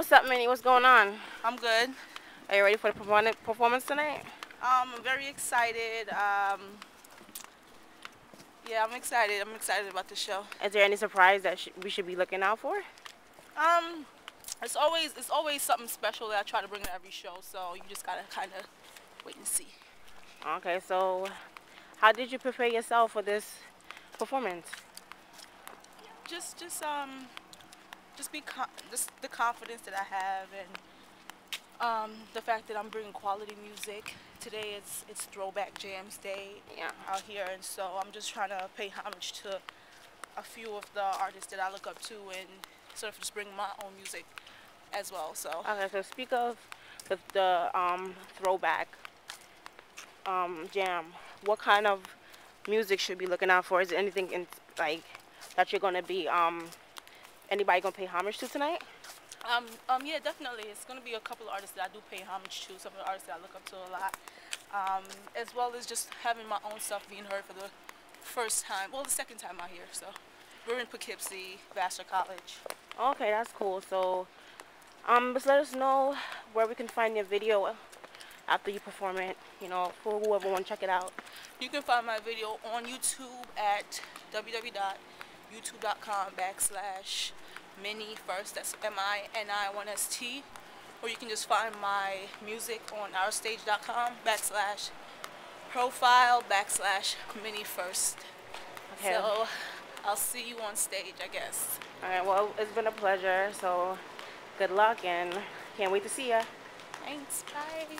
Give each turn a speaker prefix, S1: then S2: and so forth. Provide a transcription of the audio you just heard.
S1: what's up, Minni? What's going on?
S2: I'm good.
S1: Are you ready for the performance tonight?
S2: Um, I'm very excited. Um, yeah, I'm excited. I'm excited about the show.
S1: Is there any surprise that sh we should be looking out for?
S2: Um, it's always it's always something special that I try to bring to every show. So you just gotta kind of wait and see.
S1: Okay, so how did you prepare yourself for this performance?
S2: Just just um just be just the confidence that I have and um, the fact that I'm bringing quality music. Today it's it's Throwback Jams Day
S1: yeah.
S2: out here, and so I'm just trying to pay homage to a few of the artists that I look up to and sort of just bring my own music as well. So
S1: okay, so speak of the, the um, Throwback um, Jam. What kind of music should be looking out for? Is there anything in like that you're gonna be um, anybody gonna pay homage to tonight?
S2: Um, um, yeah, definitely. It's going to be a couple of artists that I do pay homage to, some of the artists that I look up to a lot, um, as well as just having my own stuff being heard for the first time, well, the second time out here. So we're in Poughkeepsie, Vassar College.
S1: Okay, that's cool. So, um, just let us know where we can find your video after you perform it, you know, for whoever want to check it out.
S2: You can find my video on YouTube at www.youtube.com backslash Minnie first. That's M-I-N-I-1-S-T. Or you can just find my music on ourstage.com backslash profile backslash Minnie first. Okay. So I'll see you on stage, I guess.
S1: All right. Well, it's been a pleasure. So good luck and can't wait to see ya.
S2: Thanks. Bye.